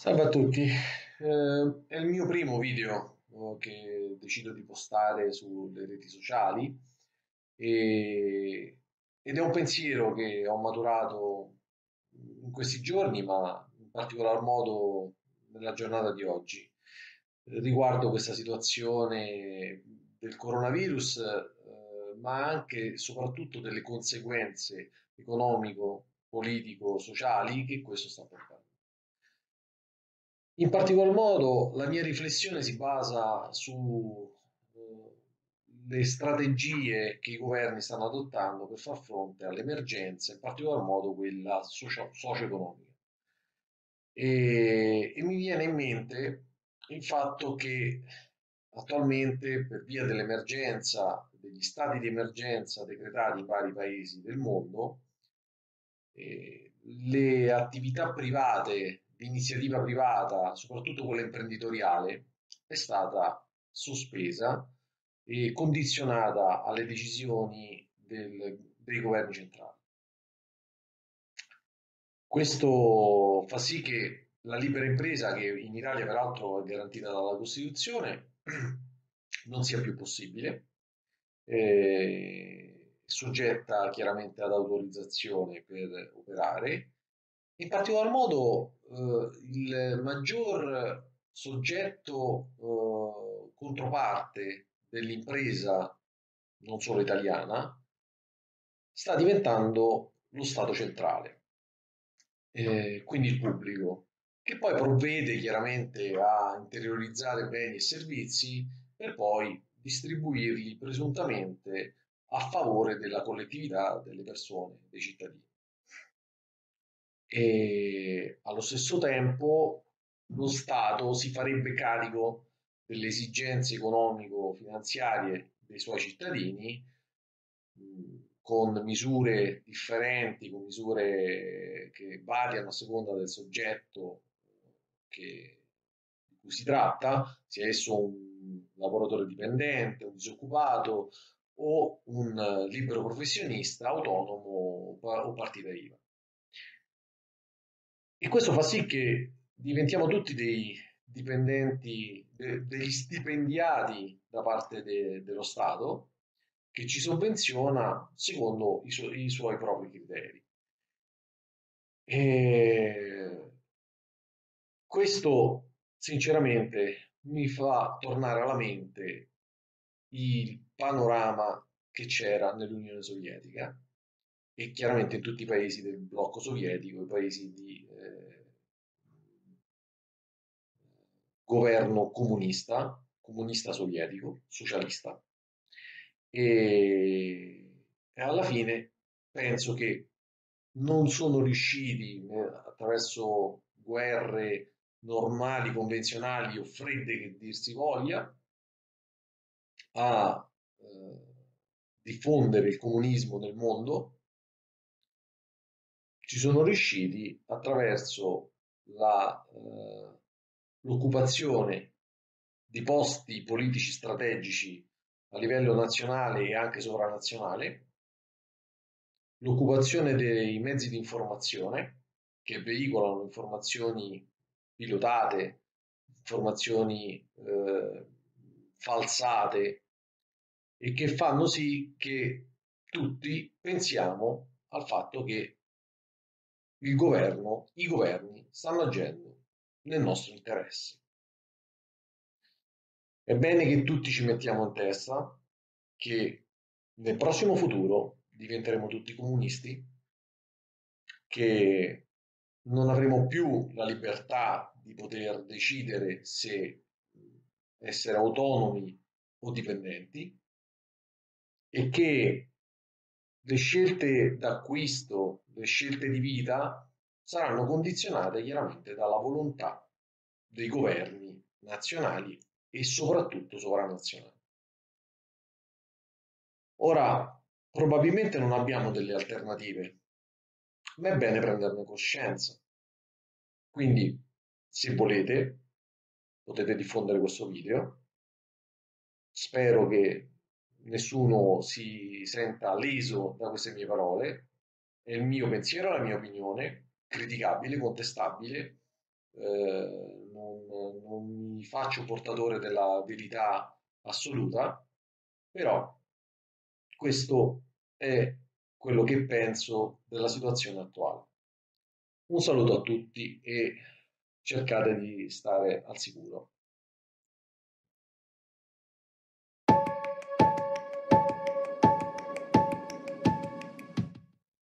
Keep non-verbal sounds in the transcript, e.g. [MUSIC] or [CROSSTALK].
Salve a tutti, Eh, è il mio primo video eh, che decido di postare sulle reti sociali. E- ed è un pensiero che ho maturato in questi giorni, ma in particolar modo nella giornata di oggi, riguardo questa situazione del coronavirus, eh, ma anche e soprattutto delle conseguenze economico, politico, sociali che questo sta portando. In particolar modo la mia riflessione si basa sulle strategie che i governi stanno adottando per far fronte all'emergenza, in particolar modo quella socio- socio-economica. E, e mi viene in mente il fatto che attualmente, per via dell'emergenza, degli stati di emergenza decretati in vari paesi del mondo, eh, le attività private, di iniziativa privata, soprattutto quella imprenditoriale, è stata sospesa e condizionata alle decisioni del- dei governi centrali. Questo fa sì che la libera impresa, che in Italia peraltro è garantita dalla Costituzione, [CLEARS THROAT] non sia più possibile, eh, soggetta chiaramente ad autorizzazione per operare. In particolar modo eh, il maggior soggetto eh, controparte dell'impresa, non solo italiana, sta diventando lo Stato centrale, eh, quindi il pubblico, che poi provvede chiaramente a interiorizzare beni e servizi per poi distribuirli presuntamente a favore della collettività delle persone, dei cittadini. E allo stesso tempo lo Stato si farebbe carico delle esigenze economico-finanziarie dei suoi cittadini mh, con misure differenti, con misure che variano a seconda del soggetto che- di cui si tratta, sia esso un lavoratore dipendente, un disoccupato o un libero professionista autonomo o partita IVA. E questo fa sì che diventiamo tutti dei dipendenti, de- degli stipendiati da parte de- dello Stato che ci sovvenziona secondo i, su- i suoi propri criteri. E questo sinceramente mi fa tornare alla mente il panorama che c'era nell'Unione Sovietica e chiaramente in tutti i paesi del blocco sovietico, i paesi di eh, governo comunista, comunista sovietico, socialista. E, e alla fine penso che non sono riusciti eh, attraverso guerre normali, convenzionali o fredde che dir si voglia, a eh, diffondere il comunismo nel mondo, ci sono riusciti attraverso la, eh, l'occupazione di posti politici strategici a livello nazionale e anche sovranazionale, l'occupazione dei mezzi di informazione che veicolano informazioni pilotate, informazioni eh, falsate e che fanno sì che tutti pensiamo al fatto che il governo, i governi stanno agendo nel nostro interesse. È bene che tutti ci mettiamo in testa che nel prossimo futuro diventeremo tutti comunisti, che non avremo più la libertà di poter decidere se essere autonomi o dipendenti e che le scelte d'acquisto, le scelte di vita saranno condizionate chiaramente dalla volontà dei governi nazionali e soprattutto sovranazionali. Ora, probabilmente non abbiamo delle alternative, ma è bene prenderne coscienza. Quindi, se volete, potete diffondere questo video. Spero che nessuno si senta leso da queste mie parole. È il mio pensiero, la mia opinione, criticabile, contestabile, eh, non, non mi faccio portatore della verità assoluta, però questo è quello che penso della situazione attuale. Un saluto a tutti e cercate di stare al sicuro.